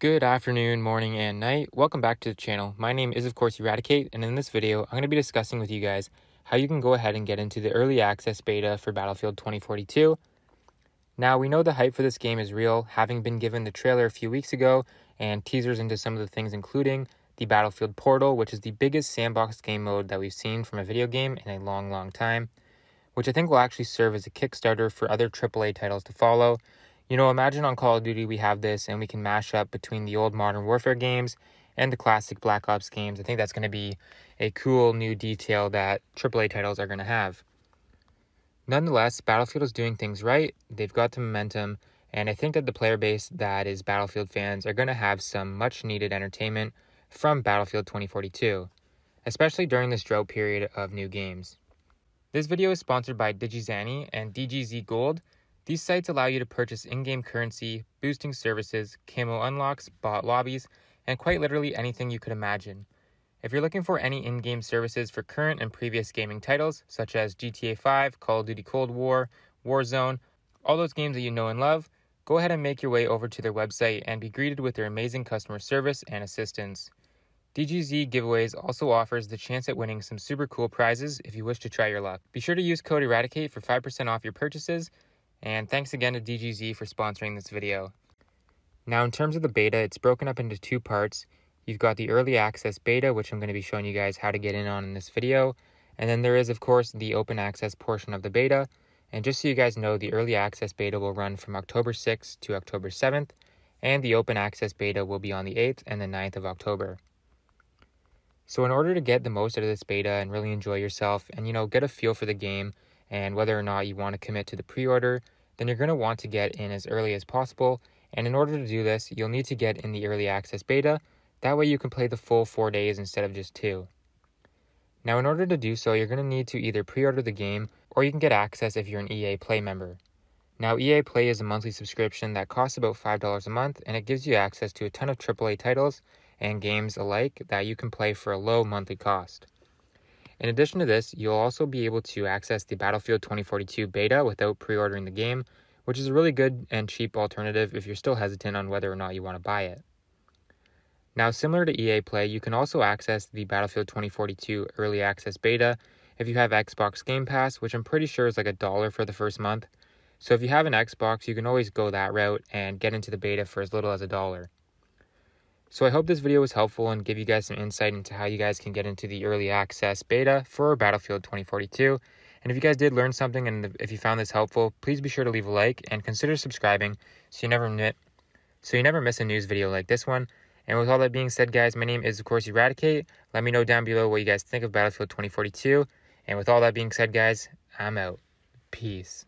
Good afternoon, morning, and night. Welcome back to the channel. My name is, of course, Eradicate, and in this video, I'm going to be discussing with you guys how you can go ahead and get into the early access beta for Battlefield 2042. Now, we know the hype for this game is real, having been given the trailer a few weeks ago and teasers into some of the things, including the Battlefield Portal, which is the biggest sandbox game mode that we've seen from a video game in a long, long time, which I think will actually serve as a Kickstarter for other AAA titles to follow you know, imagine on Call of Duty we have this and we can mash up between the old Modern Warfare games and the classic Black Ops games. I think that's going to be a cool new detail that AAA titles are going to have. Nonetheless, Battlefield is doing things right. They've got the momentum, and I think that the player base that is Battlefield fans are going to have some much needed entertainment from Battlefield 2042, especially during this drought period of new games. This video is sponsored by DigiZani and DGZ Gold these sites allow you to purchase in game currency, boosting services, camo unlocks, bot lobbies, and quite literally anything you could imagine. If you're looking for any in game services for current and previous gaming titles, such as GTA 5, Call of Duty Cold War, Warzone, all those games that you know and love, go ahead and make your way over to their website and be greeted with their amazing customer service and assistance. DGZ Giveaways also offers the chance at winning some super cool prizes if you wish to try your luck. Be sure to use code ERADICATE for 5% off your purchases and thanks again to DGZ for sponsoring this video. Now in terms of the beta, it's broken up into two parts. You've got the early access beta, which I'm going to be showing you guys how to get in on in this video. And then there is, of course, the open access portion of the beta. And just so you guys know, the early access beta will run from October 6th to October 7th, and the open access beta will be on the 8th and the 9th of October. So in order to get the most out of this beta and really enjoy yourself and you know get a feel for the game, and whether or not you want to commit to the pre order, then you're going to want to get in as early as possible. And in order to do this, you'll need to get in the early access beta. That way, you can play the full four days instead of just two. Now, in order to do so, you're going to need to either pre order the game or you can get access if you're an EA Play member. Now, EA Play is a monthly subscription that costs about $5 a month and it gives you access to a ton of AAA titles and games alike that you can play for a low monthly cost. In addition to this, you'll also be able to access the Battlefield 2042 beta without pre ordering the game, which is a really good and cheap alternative if you're still hesitant on whether or not you want to buy it. Now, similar to EA Play, you can also access the Battlefield 2042 early access beta if you have Xbox Game Pass, which I'm pretty sure is like a dollar for the first month. So if you have an Xbox, you can always go that route and get into the beta for as little as a dollar. So I hope this video was helpful and give you guys some insight into how you guys can get into the early access beta for Battlefield 2042. And if you guys did learn something and if you found this helpful, please be sure to leave a like and consider subscribing so you never miss so you never miss a news video like this one. And with all that being said, guys, my name is of course Eradicate. Let me know down below what you guys think of Battlefield 2042. And with all that being said, guys, I'm out. Peace.